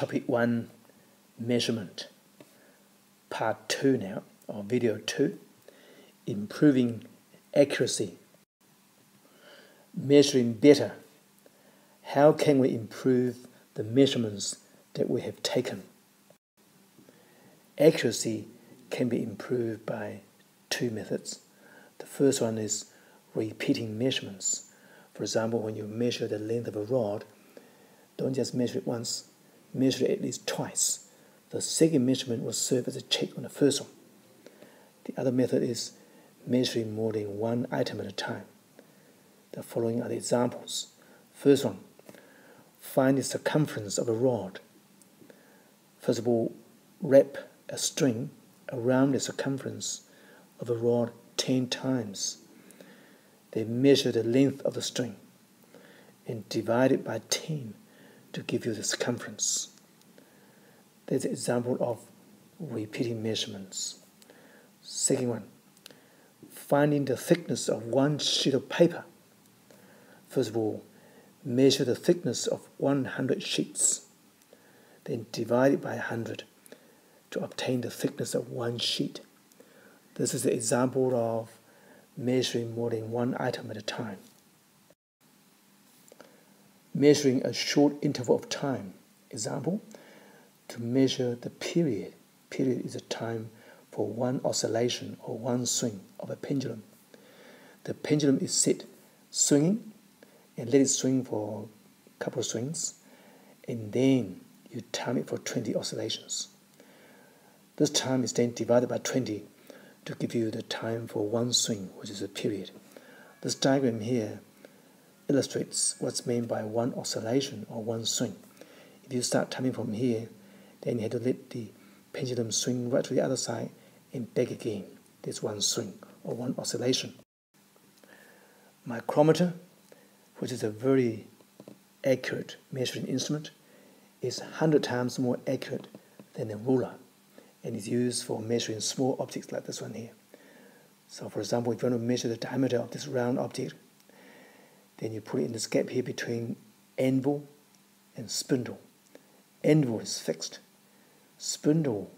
topic 1 measurement. Part 2 now, or video 2 improving accuracy. Measuring better. How can we improve the measurements that we have taken? Accuracy can be improved by two methods. The first one is repeating measurements. For example, when you measure the length of a rod, don't just measure it once, measure at least twice. The second measurement will serve as a check on the first one. The other method is measuring more than one item at a time. The following are the examples. First one, find the circumference of a rod. First of all, wrap a string around the circumference of a rod 10 times. Then measure the length of the string and divide it by 10 to give you the circumference. There's an example of repeating measurements. Second one, finding the thickness of one sheet of paper. First of all, measure the thickness of 100 sheets, then divide it by 100 to obtain the thickness of one sheet. This is the example of measuring more than one item at a time. Measuring a short interval of time. Example, to measure the period. Period is a time for one oscillation or one swing of a pendulum. The pendulum is set swinging and let it swing for a couple of swings and then you time it for 20 oscillations. This time is then divided by 20 to give you the time for one swing, which is a period. This diagram here illustrates what's meant by one oscillation or one swing. If you start timing from here, then you have to let the pendulum swing right to the other side and back again. There's one swing or one oscillation. Micrometer, which is a very accurate measuring instrument, is 100 times more accurate than a ruler and is used for measuring small objects like this one here. So for example, if you want to measure the diameter of this round object, then you put it in this gap here between anvil and spindle. Anvil is fixed. Spindle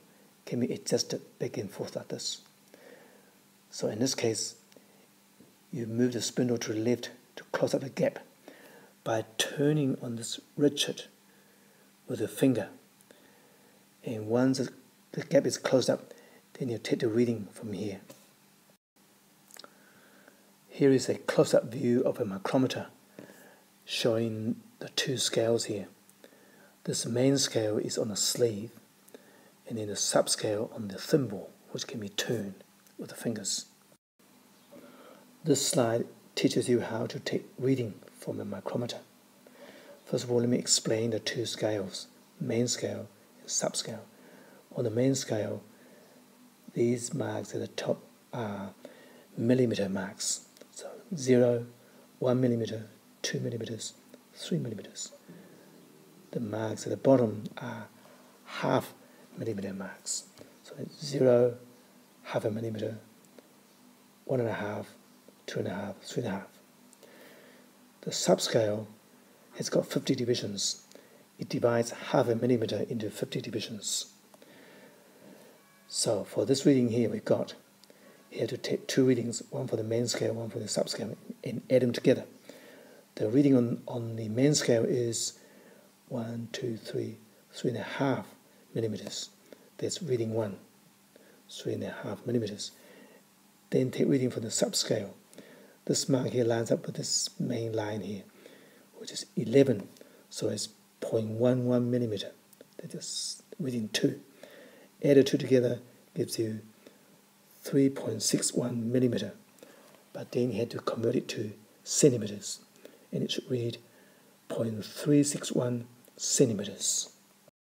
can be adjusted back and forth like this. So in this case, you move the spindle to the left to close up the gap by turning on this ratchet with the finger. And once the gap is closed up, then you take the reading from here. Here is a close-up view of a micrometer showing the two scales here. This main scale is on the sleeve and then the subscale on the thimble which can be turned with the fingers. This slide teaches you how to take reading from a micrometer. First of all, let me explain the two scales, main scale and subscale. On the main scale, these marks at the top are millimeter marks. So 0, 1 millimeter, 2 millimeters, 3 millimeters. The marks at the bottom are half millimeter marks. So 0, half a millimeter, 1.5, 2.5, 3.5. The subscale has got 50 divisions. It divides half a millimeter into 50 divisions. So for this reading here, we've got here to take two readings, one for the main scale, one for the subscale, and add them together. The reading on, on the main scale is one, two, three, three and a half millimeters. That's reading one, three and a half millimeters. Then take reading for the subscale. This mark here lines up with this main line here, which is 11, so it's 0.11 millimeter. That is reading two. Add the two together gives you 3.61 millimeter. But then you had to convert it to centimeters, and it should read 0.361 centimeters.